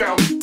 get down.